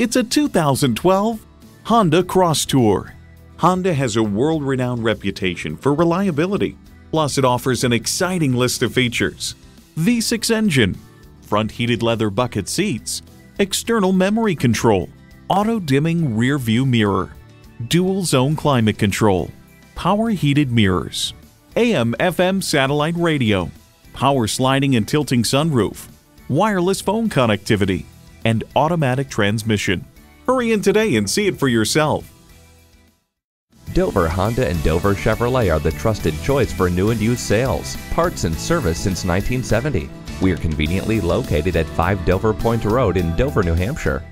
It's a 2012 Honda Crosstour. Honda has a world renowned reputation for reliability. Plus, it offers an exciting list of features V6 engine, front heated leather bucket seats, external memory control, auto dimming rear view mirror, dual zone climate control, power heated mirrors, AM FM satellite radio, power sliding and tilting sunroof, wireless phone connectivity, and automatic transmission. Hurry in today and see it for yourself. Dover Honda and Dover Chevrolet are the trusted choice for new and used sales, parts, and service since 1970. We are conveniently located at 5 Dover Point Road in Dover, New Hampshire.